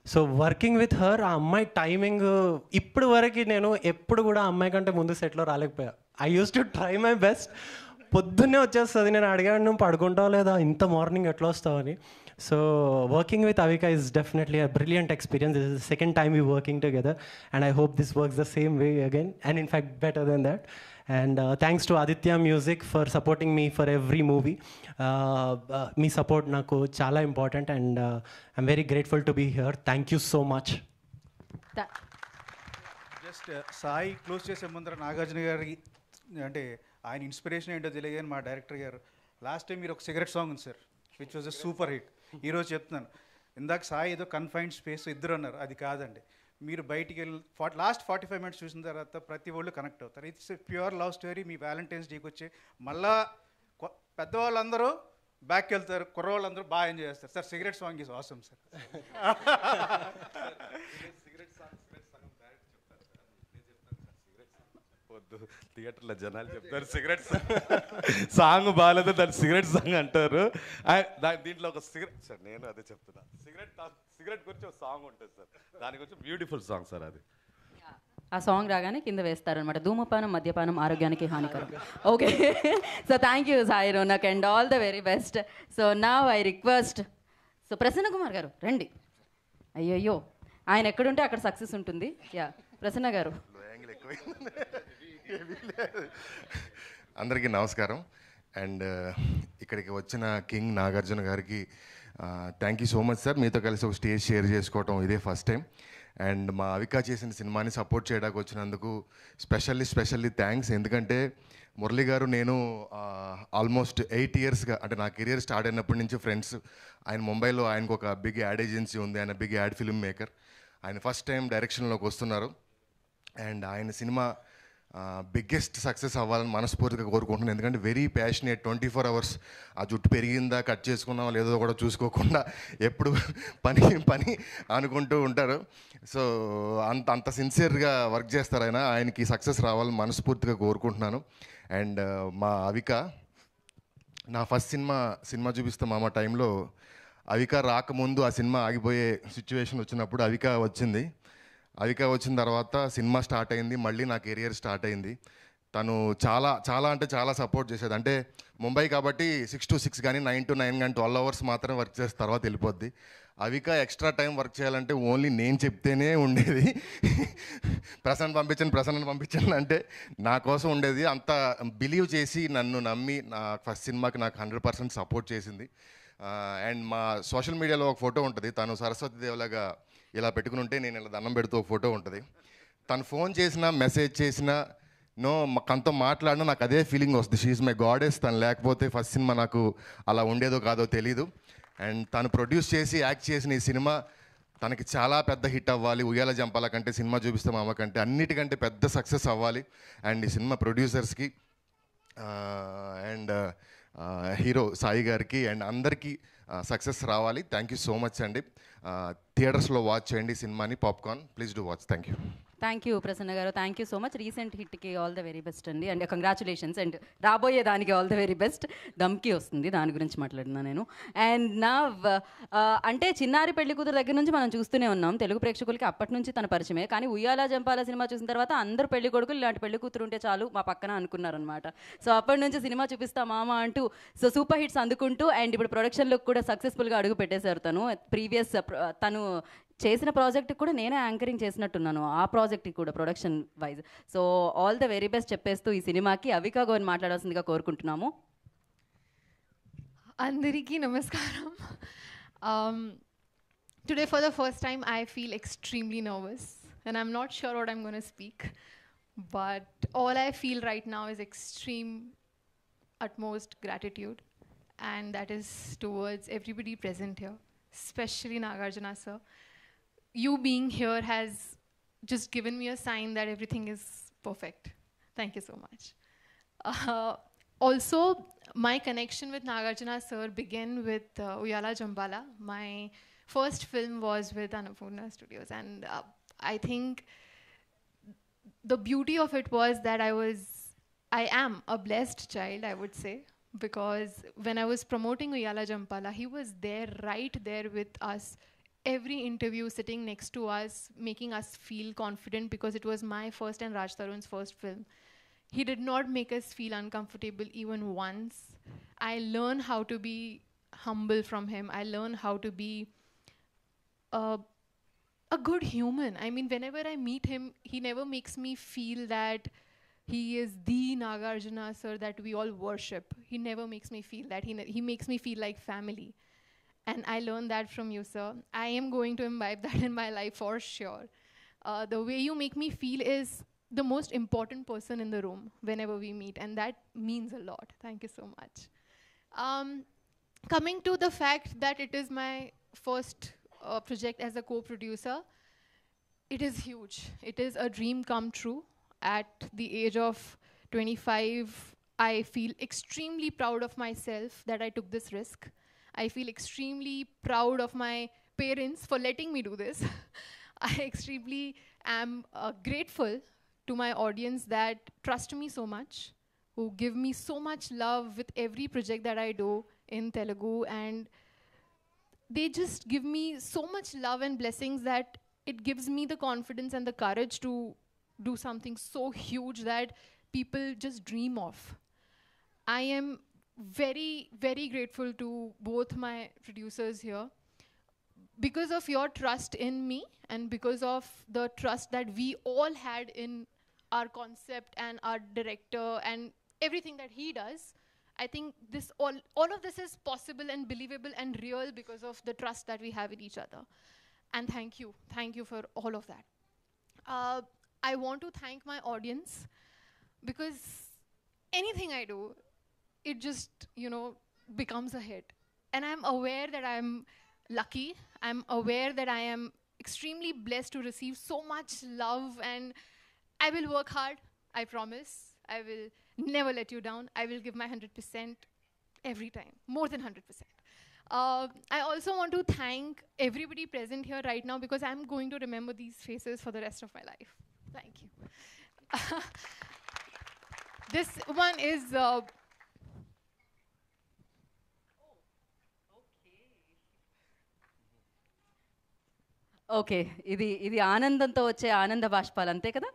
so working with her ఆ అమ్మాయి టైమింగ్ ఇప్పుడు వరకు నేను ఎప్పుడు కూడా అమ్మాయి కంటే ముందు సెట్లో రాలేకపోయా. I use to try my best పొద్దున్నే వచ్చేస్తుంది. నేను అడిగాను నువ్వు పడుకుంటావు లేదా? ఇంత మార్నింగ్ ఎట్లా వస్తావు? అని. So working with Avika is definitely a brilliant experience this is second time we working together and I hope this works the same way again and in fact better then that and thanks to Aditya music for supporting me for every movie me support నాకు చాలా important and I'm very grateful to be here thank you so much just Sai close చేసే ముందర నాగార్జున గారికి అంటే ఆయన inspiration ఏంటో తెలియదు మా డైరెక్టర్ గారు లాస్ట్ టైం మీరు ఒక సిగరెట్ సాంగ్ ఉంది sir which was a super hit ఈరోజు చెప్తున్నాను. ఇందాక సాయి ఏదో కన్ఫైన్డ్ స్పేస్ ఇద్దరు అన్నారు అది కాదండి. మీరు బయటికి వెళ్ళి far last forty five minutes చూసిన తర్వాత ప్రతి ఒళ్ళు కనెక్ట్ అవుతారు. ఇట్స్ ప్యూర్ లవ్ స్టోరీ మీ వ్యాలంటైన్స్ డేకి వచ్చి మళ్ళా పెద్దవాళ్ళందరూ బ్యాక్కి వెళ్తారు. కుర్రవాళ్ళందరూ బాగా ఎంజాయ్ చేస్తారు. సార్ సిగరెట్ సాంగ్ ఈజ్ అవసరం సార్ వద్దు. థియేటర్లో జనాలు చెప్తారు సిగరెట్ సాంగ్ బాగాలేదు దాని సిగరెట్ సాంగ్ అంటారు. దీంట్లో ఒక సిగరెట్ సార్ నేను అదే చెప్తున్నా. సిగరెట్ సిగరెట్ గురించి ఒక సాంగ్ ఉంటుంది సార్. దాని గురించి బ్యూటిఫుల్ సాంగ్ సార్ అది. ఆ సాంగ్ రాగానే కింద వేస్తారనమాట ధూమపానం మద్యపానం ఆరోగ్యానికి హానికరం. Okay so thank you Sai Ronak and all the very best so నా I request so Prasanna Kumar garu రండి. అయ్యయ్యో. ఆయన ఎక్కడుంటే అక్కడ సక్సెస్ ఉంటుంది. యా ప్రసన్న గారు. [LAUGHS] అందరికీ నమస్కారం. అండ్ uh, ఇక్కడికి వచ్చిన కింగ్ నాగార్జున గారికి thank you so much sir మీతో కలిసి ఒక స్టేజ్ షేర్ చేసుకోవటం ఇదే ఫస్ట్ టైం అండ్ మా అవికా చేసిన సినిమాని సపోర్ట్ చేయడానికి వచ్చినందుకు స్పెషల్లీ స్పెషల్లీ థ్యాంక్స్ ఎందుకంటే మురళి గారు నేను ఆల్మోస్ట్ ఎయిట్ ఇయర్స్గా అంటే నా కెరియర్ స్టార్ట్ అయినప్పటి నుంచి ఫ్రెండ్స్ ఆయన ముంబైలో ఆయనకు ఒక బిగ్ యాడ్ ఏజెన్సీ ఉంది. ఆయన బిగ్ యాడ్ ఫిల్మ్ మేకర్ ఆయన ఫస్ట్ టైం డైరెక్షన్లోకి వస్తున్నారు. అండ్ ఆయన సినిమా బిగ్గెస్ట్ సక్సెస్ అవ్వాలని మనస్ఫూర్తిగా కోరుకుంటున్నాను. ఎందుకంటే very passionate twenty four hours ఆ జుట్టు పెరిగిందా కట్ చేసుకున్నావా లేదో కూడా చూసుకోకుండా ఎప్పుడు పని పని అనుకుంటూ ఉంటారు. సో అంత అంత సిన్సియర్గా వర్క్ చేస్తారు ఆయన. ఆయనకి సక్సెస్ రావాలని మనస్ఫూర్తిగా కోరుకుంటున్నాను. అండ్ uh, మా అవిక నా ఫస్ట్ సినిమా సినిమా చూపిస్తాం మా టైంలో అవిక రాకముందు ఆ సినిమా ఆగిపోయే సిచ్యువేషన్ వచ్చినప్పుడు అవిక వచ్చింది. అవిక వచ్చిన తర్వాత సినిమా స్టార్ట్ అయింది మళ్ళీ నా కెరియర్ స్టార్ట్ అయింది. తను చాలా చాలా అంటే చాలా సపోర్ట్ చేసేది. అంటే ముంబై కాబట్టి సిక్స్ టు సిక్స్ కానీ నైన్ టు నైన్ కానీ ట్వెల్వ్ అవర్స్ మాత్రమే వర్క్ చేసిన తర్వాత వెళ్ళిపోద్ది. అవిక ఎక్స్ట్రా టైం వర్క్ చేయాలంటే ఓన్లీ నేను చెప్తేనే ఉండేది. ప్రసన్న పంపించండి ప్రసన్న పంపించండి అంటే నా కోసం ఉండేది. అంత బిలీవ్ చేసి నన్ను నమ్మి నా ఫస్ట్ సినిమాకి నాకు హండ్రెడ్ పర్సెంట్ సపోర్ట్ చేసింది. అండ్ మా సోషల్ మీడియాలో ఒక ఫోటో ఉంటుంది. తను సరస్వతి దేవలాగా ఇలా పెట్టుకుని ఉంటే నేను ఇలా దండం పెడుతూ ఫోటో ఉంటుంది. తను ఫోన్ చేసినా మెసేజ్ చేసినా నో తనతో మాట్లాడినా నాకు అదే ఫీలింగ్ వస్తుంది. షీఈ్ మై గాడెస్ తను లేకపోతే ఫస్ట్ సినిమా నాకు అలా ఉండేదో కాదో తెలీదు. అండ్ తను ప్రొడ్యూస్ చేసి యాక్ట్ చేసిన ఈ సినిమా తనకి చాలా పెద్ద హిట్ అవ్వాలి. ఉయ్యాల జంపాల కంటే సినిమా చూపిస్తే మామ కంటే అన్నిటికంటే పెద్ద సక్సెస్ అవ్వాలి. అండ్ ఈ సినిమా ప్రొడ్యూసర్స్కి అండ్ హీరో సాయి గారికి అండ్ అందరికీ సక్సెస్ రావాలి. థ్యాంక్ యూ సో మచ్ అండి. థియేటర్స్లో వాచ్ చేయండి సినిమాని popcorn. Please do watch thank you thank you Prasanna గారు. Thank you so much recent హిట్కి all the very best అండి. అండ్ కంగ్రాచులేషన్స్ అండ్ రాబోయే దానికి all the very best Dhamki వస్తుంది. దాని గురించి మాట్లాడినా నేను. అండ్ నా అంటే చిన్నారి పెళ్ళి కూతురు దగ్గర నుంచి మనం చూస్తూనే ఉన్నాం. తెలుగు ప్రేక్షకులకి అప్పటి నుంచి తన పరిచయమే. కానీ ఉయ్యాల జంపాల సినిమా చూసిన తర్వాత అందరు పెళ్ళి కొడుకులు ఇలాంటి పెళ్ళి కూతురు ఉంటే చాలు మా పక్కన అనుకున్నారనమాట సో అప్పటి నుంచి సినిమా చూపిస్తా మామ అంటూ సో సూపర్ హిట్స్ అందుకుంటూ అండ్ ఇప్పుడు ప్రొడక్షన్లో కూడా సక్సెస్ఫుల్గా అడుగు పెట్టేశారు తను. ప్రీవియస్ తను చేసిన ప్రాజెక్ట్ కూడా నేనే యాంకరింగ్ చేసినట్టున్నాను ఆ ప్రాజెక్ట్కి కూడా production wise. So all the very best చెప్పేస్తూ ఈ సినిమాకి అవికా గోన్ మాట్లాడాల్సిందిగా కోరుకుంటున్నాము. అందరికీ నమస్కారం. Today for the first time I feel extremely nervous and I'm not sure what I'm gonna speak but all I feel right now is extreme utmost gratitude and that is towards everybody present here specially Nagarjuna sir you being here has just given me a sign that everything is perfect thank you so much uh, also, my connection with Nagarjuna sir began with uh, Uyala Jambala. My first film was with Annapurna Studios, and uh, I think the beauty of it was that I was, I am a blessed child, I would say, because when I was promoting Uyala Jampala, he was there, right there with us. Every interview, sitting next to us, making us feel confident because it was my first and Raj Tarun's first film. He did not make us feel uncomfortable even once. I learned how to be humble from him. I learned how to be a, a good human. I mean, whenever I meet him, he never makes me feel that he is the Nagarjuna sir that we all worship. He never makes me feel that. He, he makes me feel like family. And I learned that from you, sir. I am going to imbibe [LAUGHS] that in my life for sure. Uh, the way you make me feel is the most important person in the room whenever we meet, and that means a lot. Thank you so much. Um, coming to the fact that it is my first uh, project as a co producer, it is huge. It is a dream come true. At the age of 25, I feel extremely proud of myself that I took this risk. I feel extremely proud of my parents for letting me do this. [LAUGHS] I extremely am uh, grateful to my audience that trust me so much, who give me so much love with every project that I do in Telugu, and they just give me so much love and blessings that it gives me the confidence and the courage to do something so huge that people just dream of. I am very, very grateful to both my producers here. Because of your trust in me and because of the trust that we all had in our concept and our director and everything that he does i think this all all of this is possible and believable and real because of the trust that we have in each other. And thank you. Thank you for all of that. Uh, i want to thank my audience because anything i do it just you know becomes a hit. And i'm aware that i'm lucky. I'm aware that i am extremely blessed to receive so much love. And i will work hard i promise. I will never let you down. I will give my 100% every time more than 100% uh, I also want to thank everybody present here right now because I'm going to remember these faces for the rest of my life. Thank you. [LAUGHS] this one is uh, okay ఇది ఇది ఆనందంతో వచ్చే ఆనంద బాష్పాలు అంతే కదా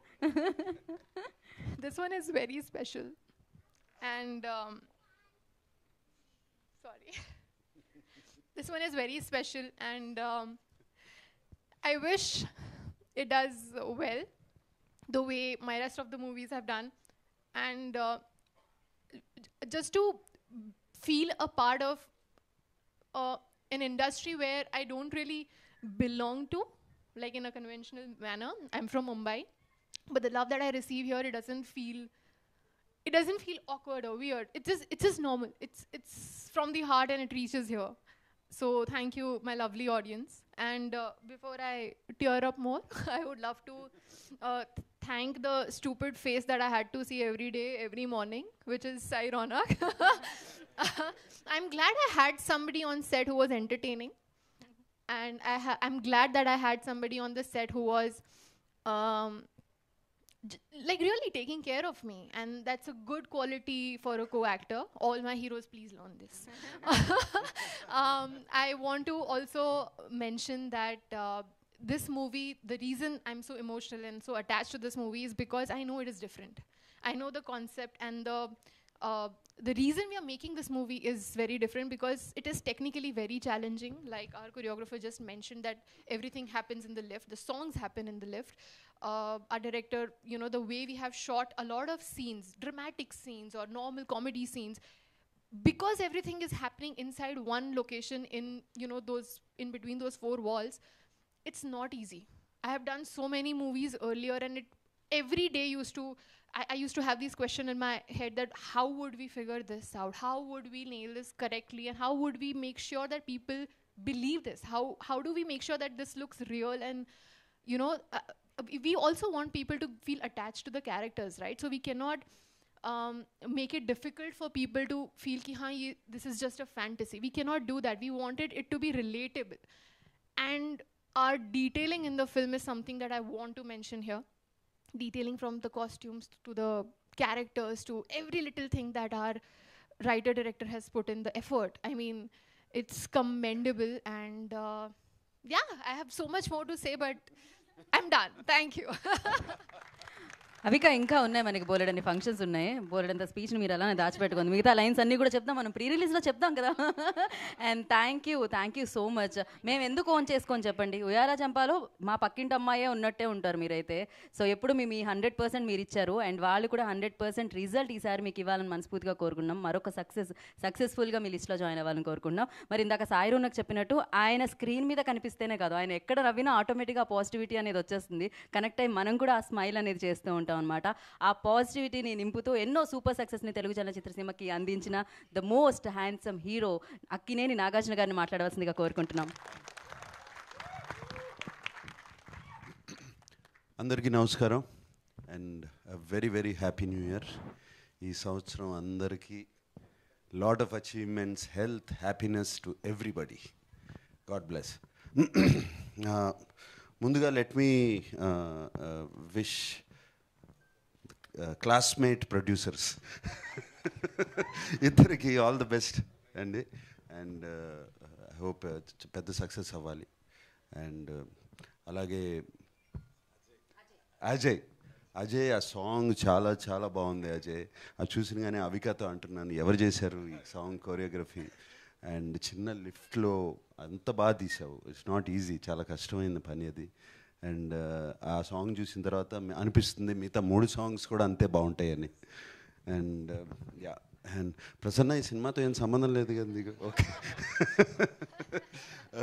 this one is very special and um, sorry this one is very special and um, i wish it does well the way my rest of the movies have done and uh, j- just to feel a part of uh, an industry where i don't really belong to like in a conventional manner i'm from mumbai but the love that I receive here, it doesn't feel, it doesn't feel awkward or weird. It's just, it's just normal. It's, it's from the heart and it reaches here. So thank you, my lovely audience. And uh, before I tear up more, [LAUGHS] I would love to uh, th- thank the stupid face that I had to see every day, every morning, which is Sai Ronak. [LAUGHS] I'm glad I had somebody on set who was entertaining and I ha- I'm glad that I had somebody on the set who was um, j- like really taking care of me, and that's a good quality for a co-actor. All my heroes, please learn this. [LAUGHS] um, I want to also mention that. Uh, this movie, the reason I'm so emotional and so attached to this movie is because I know it is different. I know the concept and the uh, the reason we are making this movie is very different because it is technically very challenging. Like our choreographer just mentioned that everything happens in the lift, the songs happen in the lift. Uh, our director, you know, the way we have shot a lot of scenes, dramatic scenes or normal comedy scenes, because everything is happening inside one location in you know those in between those four walls it's not easy i have done so many movies earlier and it every day used to I, I used to have this question in my head that how would we figure this out? How would we nail this correctly? And how would we make sure that people believe this? How how do we make sure that this looks real? And you know uh, uh, we also want people to feel attached to the characters right? So we cannot um, make it difficult for people to feel ki, "Haan, ye, this is just a fantasy. We cannot do that. We wanted it to be relatable. And our detailing in the film is something that i want to mention here detailing from the costumes to the characters to every little thing that our writer director has put in the effort. I mean it's commendable and uh, yeah i have so much more to say but i'm done. Thank you [LAUGHS] Avika ఇంకా ఉన్నాయి మనకి బోలెడన్ని functions ఉన్నాయి. బోలెడంత స్పీచ్ని మీరు అలానే దాచిపెట్టుకుంది మిగతా lines అన్నీ కూడా చెప్తాం మనం ప్రీ రిలీజ్లో చెప్తాం కదా. And thank you thank you so much మేము ఎందుకు ఓన్ చేసుకొని చెప్పండి? ఉయారా చంపాలో మా పక్కింటి అమ్మాయే ఉన్నట్టే ఉంటారు మీరైతే. సో ఎప్పుడు మీ మీ హండ్రెడ్ పర్సెంట్ మీరు ఇచ్చారు. అండ్ వాళ్ళు కూడా హండ్రెడ్ పర్సెంట్ రిజల్ట్ ఈసారి మీకు ఇవ్వాలని మనస్ఫూర్తిగా కోరుకున్నాం మరొక సక్సెస్ సక్సెస్ఫుల్గా మీ లిస్ట్లో జాయిన్ అవ్వాలని కోరుకున్నాం మరి ఇందాక సాయి నాకు చెప్పినట్టు ఆయన స్క్రీన్ మీద కనిపిస్తేనే కాదు. ఆయన ఎక్కడ నవ్వినా ఆటోమేటిక్గా పాజిటివిటీ అనేది వచ్చేస్తుంది. కనెక్ట్ అయ్యి మనం కూడా ఆ స్మైల్ అనేది చేస్తూ ఉంటాం. అనమాట ఆ పాజిటివిటీని నింపుతూ ఎన్నో సూపర్ సక్సెస్ని తెలుగు చలనచిత్ర సినిమాకి అందించిన the most handsome hero Akkineni Nagarjuna గారిని మాట్లాడవలసిందిగా కోరుకుంటున్నాం. అందరికీ నమస్కారం. And very very happy new year ఈ సంవత్సరం అందరికీ lot of achievements health happiness to everybody God bless ముందుగా let me wish Uh, classmate producers [LAUGHS] ఇద్దరికి ఆల్ ద బెస్ట్ అండి. అండ్ ఐ హోప్ పెద్ద సక్సెస్ అవ్వాలి. అండ్ uh, అలాగే అజయ్. అజయ్ ఆ సాంగ్ చాలా చాలా బాగుంది అజయ్. అది చూసిన కానీ అవికతో అంటున్నాను ఎవరు చేశారు ఈ సాంగ్ కొరియోగ్రఫీ అండ్ చిన్న లిఫ్ట్లో అంత బాగా తీసావు. ఇట్స్ నాట్ ఈజీ చాలా కష్టమైన పని అది. అండ్ ఆ సాంగ్ చూసిన తర్వాత అనిపిస్తుంది మిగతా మూడు సాంగ్స్ కూడా అంతే బాగుంటాయని. అండ్ యా అండ్ ప్రసన్న ఈ సినిమాతో ఏం సంబంధం లేదు కదా నీకు? Okay. [LAUGHS]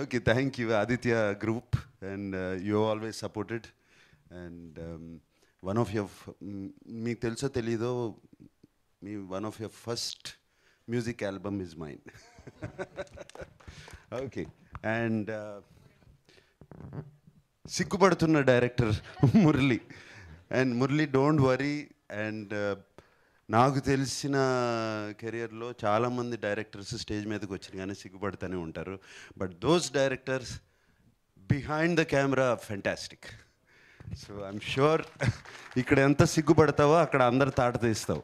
Okay thank you Aditya group. And you always supported. And one of your మీకు తెలుసో తెలీదో మీ one of your first music album is mind [LAUGHS] okay and సిగ్గుపడుతున్న director Murali. And Murali don't worry. And uh, నాకు తెలిసిన కెరియర్లో చాలామంది directors stage మీదకి వచ్చిన కానీ సిగ్గుపడుతూనే ఉంటారు. But those directors behind the camera fantastic. So I'm sure ఇక్కడ ఎంత సిగ్గుపడతావో అక్కడ అందరు తాట తీస్తావు.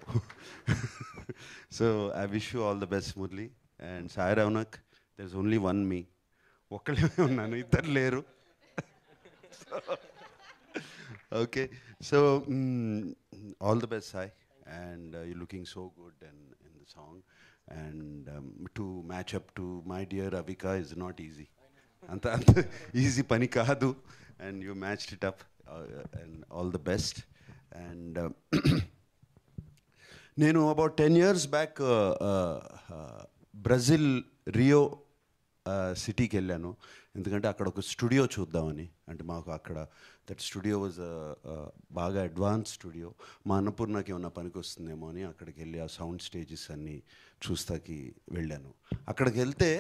[LAUGHS] So I wish you all the best Murali. And Sai Ronak there is only one me. ఒక్కళ్ళే ఉన్నాను ఇద్దరు లేరు. [LAUGHS] okay so all the best Sai and you looking so good and in the song and to match up to my dear Avika is not easy [LAUGHS] అంత అంత easy పని కాదు and you matched it up and all the best and నేను about ten years back Brazil Rio సిటీకి వెళ్ళాను. ఎందుకంటే అక్కడ ఒక స్టూడియో చూద్దామని. అంటే మాకు అక్కడ దట్ స్టూడియో వాజ్ బాగా అడ్వాన్స్ స్టూడియో మా అన్నపూర్ణకి ఏమన్నా పనికి వస్తుందేమో అని అక్కడికి వెళ్ళి ఆ సౌండ్ స్టేజెస్ అన్నీ చూస్తాకి వెళ్ళాను. అక్కడికి వెళ్తే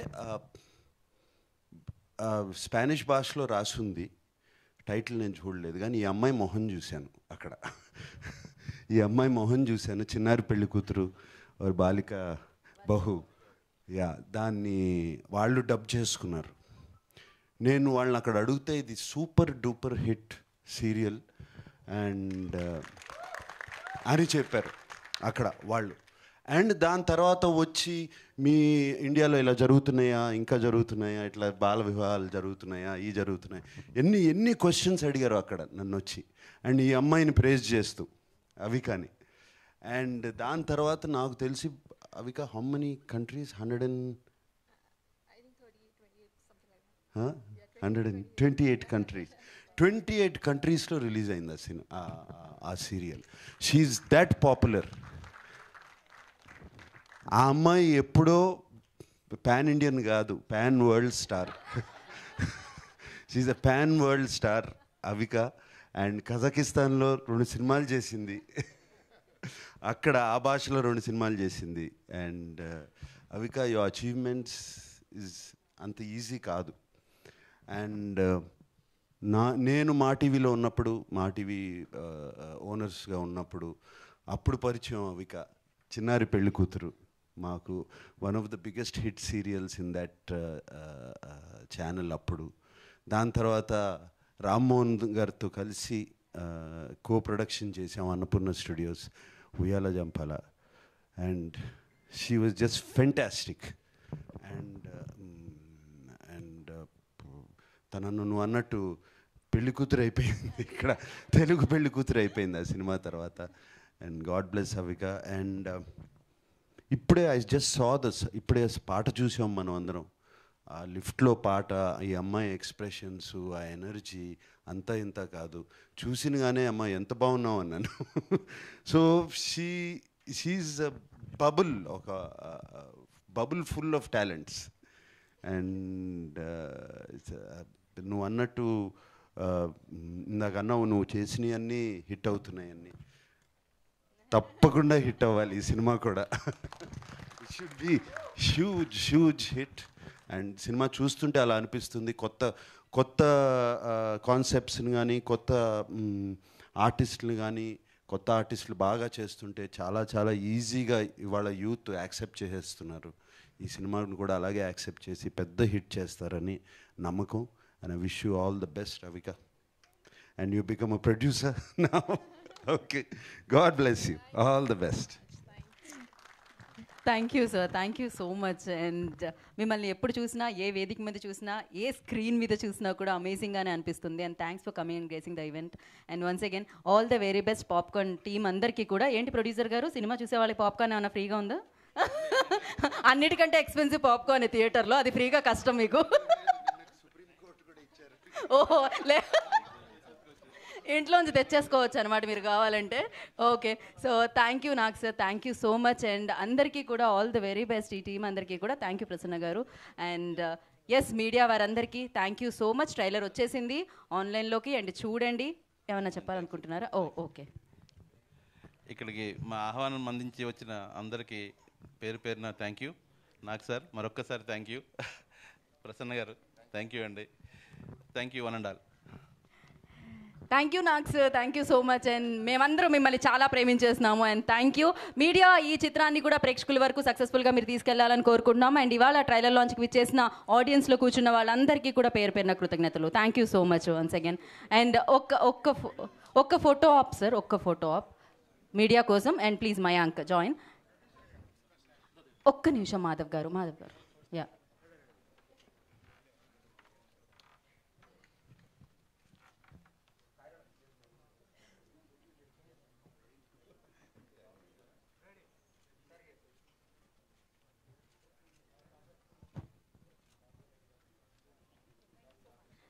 స్పానిష్ భాషలో రాసుంది. టైటిల్ నేను చూడలేదు. కానీ ఈ అమ్మాయి మొహం చూశాను అక్కడ. ఈ అమ్మాయి మొహం చూశాను. చిన్నారి పెళ్ళి కూతురు బాలిక బహు యా దాన్ని వాళ్ళు డబ్ చేసుకున్నారు. నేను వాళ్ళని అక్కడ అడిగితే ఇది super duper hit serial and అని చెప్పారు అక్కడ వాళ్ళు. అండ్ దాని తర్వాత వచ్చి మీ ఇండియాలో ఇలా జరుగుతున్నాయా ఇంకా జరుగుతున్నాయా ఇట్లా బాల వివాహాలు జరుగుతున్నాయా ఈ జరుగుతున్నాయి ఎన్ని ఎన్ని క్వశ్చన్స్ అడిగారు అక్కడ నన్ను వచ్చి. అండ్ ఈ అమ్మాయిని ప్రేజ్ చేస్తూ అవి కానీ. అండ్ దాని తర్వాత నాకు తెలిసి Avika how many countries hundred and hundred and twenty eight countries twenty eight కంట్రీస్లో రిలీజ్ అయింది ఆ సినిమా ఆ సీరియల్ షీఈ్ దాట్ పాపులర్ ఆ అమ్మాయి ఎప్పుడో పాన్ ఇండియన్ కాదు pan world star she a pan world star Avika and కజకిస్తాన్లో రెండు సినిమాలు చేసింది. అక్కడ ఆ భాషలో రెండు సినిమాలు చేసింది. And uh, Avika your achievements is అంత ఈజీ కాదు. అండ్ uh, నా నేను మా టీవీలో ఉన్నప్పుడు మా టీవీ uh, ఓనర్స్గా ఉన్నప్పుడు అప్పుడు పరిచయం అవిక. చిన్నారి పెళ్ళి కూతురు. మాకు one of the biggest hit serials in that channel అప్పుడు. దాని తర్వాత రామ్మోహన్ గారితో కలిసి కో ప్రొడక్షన్ చేసాం Annapurna studios Uyyala Jampala and she was just fantastic and and తనను నువ్వు అన్నట్టు పెళ్ళి కూతురు అయిపోయింది. [LAUGHS] ఇక్కడ తెలుగు పెళ్ళి కూతురు అయిపోయింది ఆ సినిమా తర్వాత. And God bless Avika and ఇప్పుడే ఐ జస్ట్ సా దస్ ఇప్పుడే పాట చూసాం మనం అందరం. ఆ లిఫ్ట్లో పాట ఈ అమ్మాయి ఎక్స్ప్రెషన్స్ ఆ ఎనర్జీ అంతా ఇంత కాదు. చూసినగానే అమ్మాయి ఎంత బాగున్నావు అన్నాను. [LAUGHS] సో షీ షీఈ్ బబుల్ ఒక bubble full of talents. And నువ్వు అన్నట్టు ఇందాక అన్నావు నువ్వు చేసినవన్నీ హిట్ అవుతున్నాయన్నీ తప్పకుండా హిట్ అవ్వాలి ఈ సినిమా కూడా. Should be huge huge hit and cinema చూస్తుంటే అలా అనిపిస్తుంది. కొత్త కొత్త కాన్సెప్ట్స్ని కానీ కొత్త ఆర్టిస్ట్ని కానీ కొత్త ఆర్టిస్టులు బాగా చేస్తుంటే చాలా చాలా ఈజీగా ఇవాళ యూత్ యాక్సెప్ట్ చేసేస్తున్నారు. ఈ సినిమాను కూడా అలాగే యాక్సెప్ట్ చేసి పెద్ద హిట్ చేస్తారని నమ్మకం. And I wish you all the best Ravika and you become a producer నా okay God bless you all the best thank you sir thank you so much and మిమ్మల్ని ఎప్పుడు చూసినా ఏ వేదిక మీద చూసినా ఏ స్క్రీన్ మీద చూసినా కూడా అమేజింగ్గానే అనిపిస్తుంది. And thanks for coming and gracing the event and once again all the very best popcorn team అందరికీ కూడా. ఏంటి ప్రొడ్యూసర్ గారు? సినిమా చూసే వాళ్ళకి పాప్కార్న్ ఏమైనా ఫ్రీగా ఉందా? [LAUGHS] అన్నిటికంటే ఎక్స్పెన్సివ్ పాప్కార్న్ థియేటర్లో అది ఫ్రీగా కష్టం మీకు. [LAUGHS] ఓహో లే ఇంట్లోంచి తెచ్చేసుకోవచ్చు అనమాట మీరు కావాలంటే. ఓకే. సో థ్యాంక్ యూ నాకు sir thank you so much and అందరికీ కూడా ఆల్ ది వెరీ బెస్ట్ ఈ టీం అందరికీ కూడా థ్యాంక్ యూ ప్రసన్న గారు. అండ్ ఎస్ మీడియా వారందరికీ thank you so much trailer వచ్చేసింది. ఆన్లైన్లోకి అండ్ చూడండి. ఏమన్నా చెప్పాలనుకుంటున్నారా? Oh okay. ఇక్కడికి మా ఆహ్వానం అందించి వచ్చిన అందరికీ పేరు పేరున థ్యాంక్ యూ నాకు సార్ మరొక్కసారి థ్యాంక్ యూ [LAUGHS] ప్రసన్న గారు థ్యాంక్ యూ అండి. Thank you one and all thank you Nag sir thank you so much and మేమందరం మిమ్మల్ని చాలా ప్రేమించేస్తున్నాము. అండ్ థ్యాంక్ యూ మీడియా ఈ చిత్రాన్ని కూడా ప్రేక్షకుల వరకు సక్సెస్ఫుల్గా మీరు తీసుకెళ్ళాలని కోరుకుంటున్నాం అండ్ ఇవాళ ట్రైలర్ లాంచ్కి విచ్చేసిన ఆడియన్స్లో కూర్చున్న వాళ్ళందరికీ కూడా పేరు పేరున కృతజ్ఞతలు. Thank you so much once again and ఒక్క ఒక్క ఫో- ఒక్క ఫోటో ఆప్ సార్ ఒక్క ఫోటో ఆప్ మీడియా కోసం. అండ్ ప్లీజ్ మయాంక్ జాయిన్ ఒక్క నిమిషం మాధవ్ గారు మాధవ్ గారు.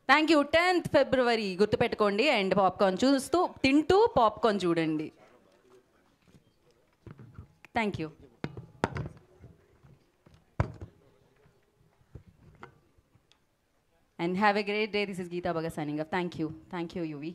థ్యాంక్ యూ టెన్త్ ఫిబ్రవరి గుర్తుపెట్టుకోండి అండ్ పాప్కార్న్ చూస్తూ తింటూ పాప్కార్న్ చూడండి thank you and have a great day this is geeta baga signing off thank you thank you yuvi